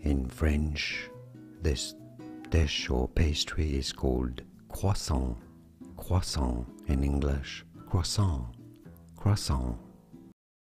In French, this dish or pastry is called croissant, croissant in English, croissant, croissant.